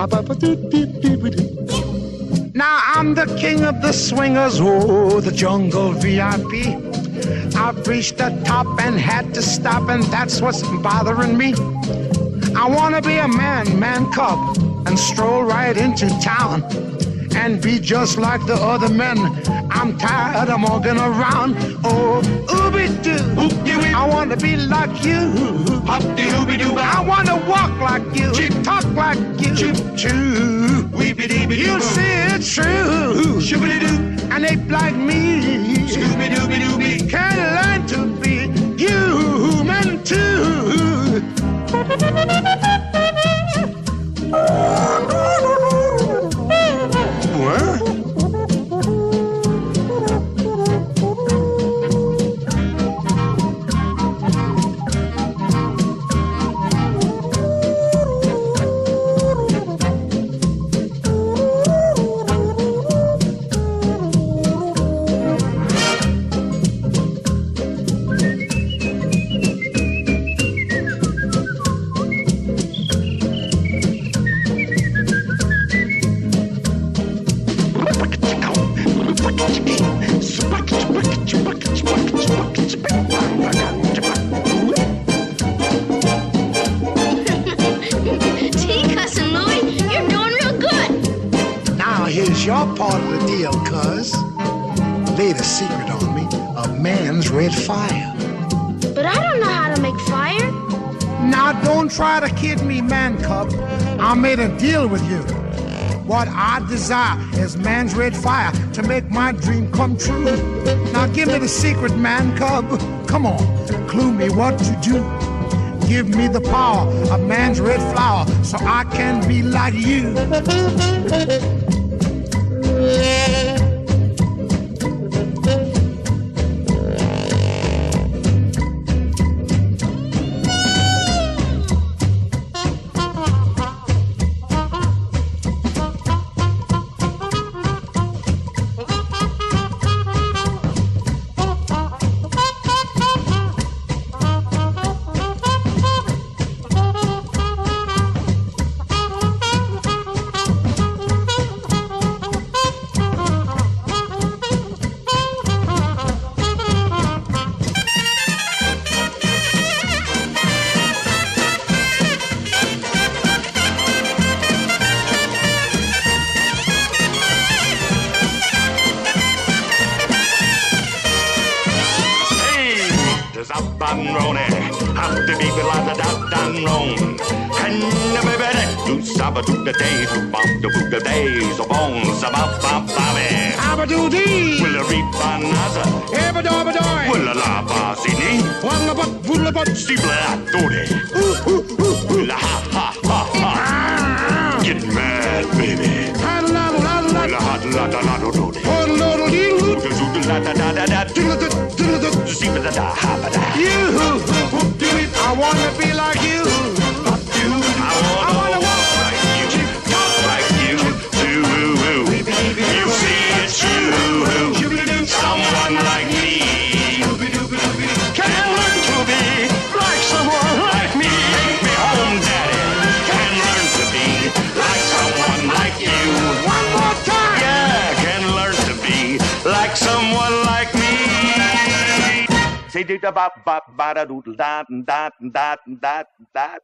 Now I'm the king of the swingers, oh, the jungle VIP. I've reached the top and had to stop, and that's what's bothering me. I wanna be a man, man cub, and stroll right into town and be just like the other men. I'm tired of walking around. Oh, ooby doo. I wanna be like you. I wanna walk like you, talk like you. Chip. True. You'll see it's true. An ape like me can learn Here's your part of the deal, cuz. Laid a secret on me, a man's red fire. But I don't know how to make fire. Now don't try to kid me, man cub. I made a deal with you. What I desire is man's red fire to make my dream come true. Now give me the secret, man cub. Come on, clue me what to do. Give me the power of man's red flower so I can be like you. Hey, does up and rone, have to be la da da dan ron. And the baby that do saba do the day, do bum do the days of bones about bam baby. Abadoo-dee, Will a reap banaza, ebadoo-badoo, will a la basini, wallabut, woolabut, stibla dore. Will a ha ha ha ha. Ah. Get mad, baby. ha-la-la-la-la, Will a ha la da la Ba da. You, I wanna be like you. Say da ba ba da doodle da da da da da.